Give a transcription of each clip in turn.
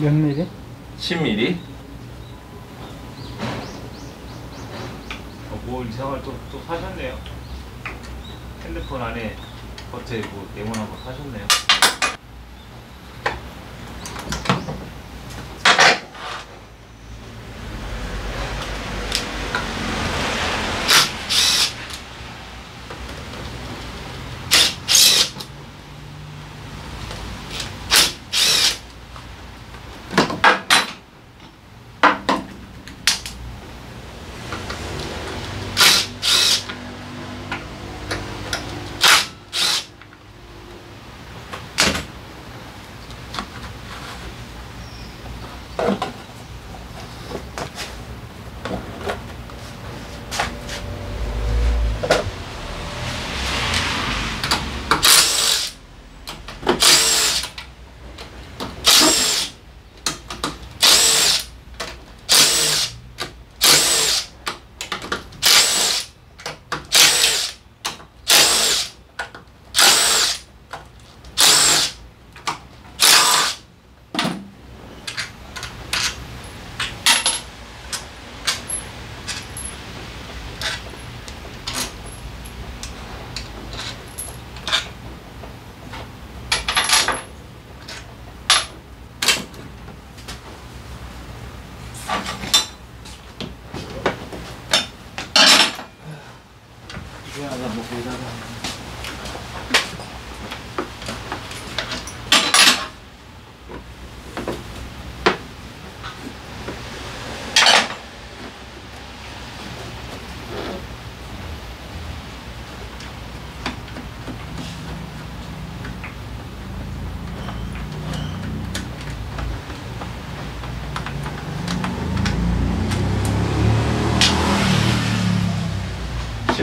몇 미리? 10mm. 어, 뭐 이상한 걸 또, 또 사셨네요. 핸드폰 안에 겉에 뭐 네모난 거 사셨네요.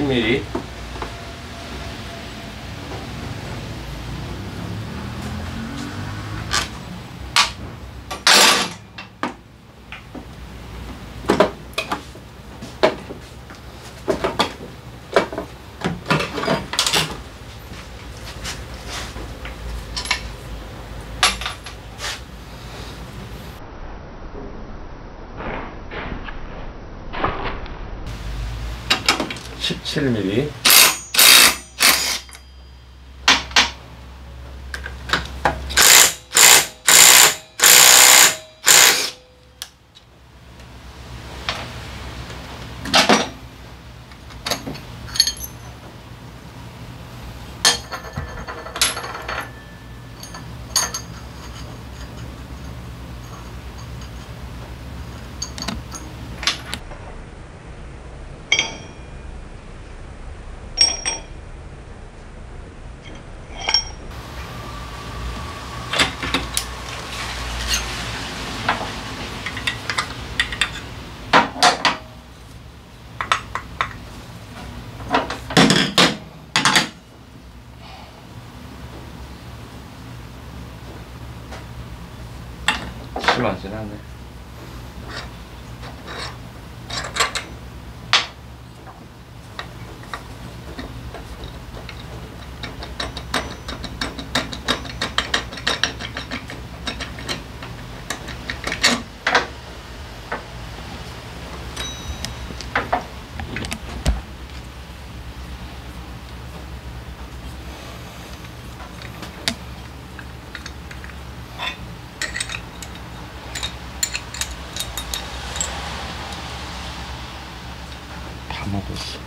Me. 17mm そう那ん。rahmet olsun.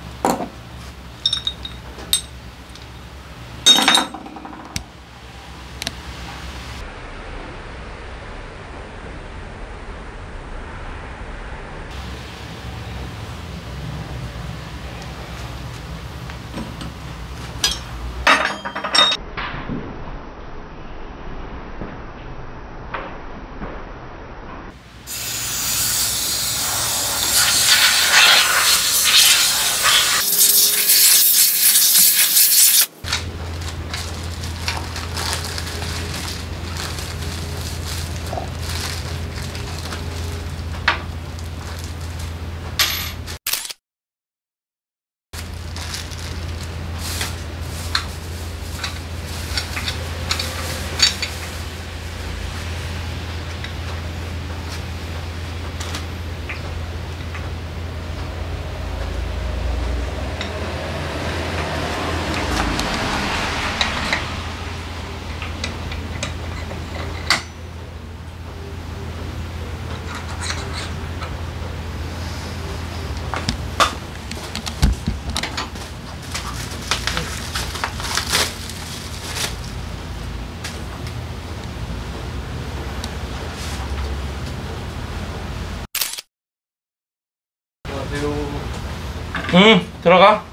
응 들어가